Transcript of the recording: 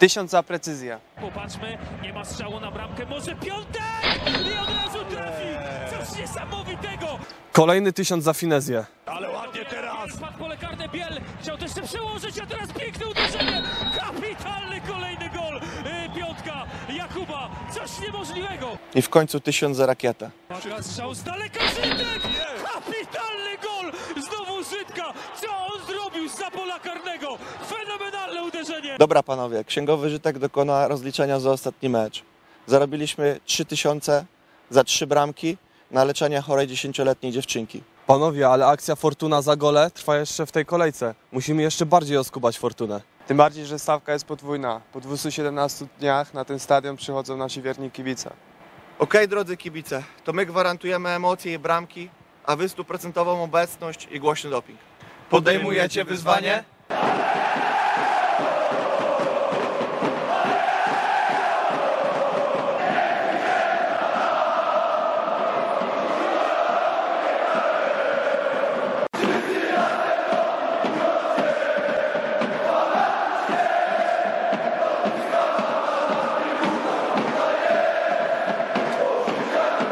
Tysiąc za precyzję. Popatrzmy, nie ma strzału na bramkę, może piątek! I od razu trafi! Coś niesamowitego! Kolejny tysiąc za finezję. Ale ładnie teraz! Padł pole karne Biel, chciał to jeszcze przełożyć, a teraz piękne uderzenie! Kapitalny kolejny gol! Yy, piątka Jakuba, coś niemożliwego! I w końcu tysiąc za rakietę. Uwaga, strzał z daleka, Żytek! Kapitalny gol! Znowu Żytka! Co on zrobił z pola karnego? Dobra panowie, księgowy Żytek dokona rozliczenia za ostatni mecz. Zarobiliśmy 3000 za trzy bramki na leczenie chorej 10-letniej dziewczynki. Panowie, ale akcja Fortuna za gole trwa jeszcze w tej kolejce. Musimy jeszcze bardziej oskubać Fortunę. Tym bardziej, że stawka jest podwójna. Po 217 dniach na ten stadion przychodzą nasi wierni kibice. Okej drodzy kibice, to my gwarantujemy emocje i bramki, a wy stuprocentową obecność i głośny doping. Podejmujecie wyzwanie?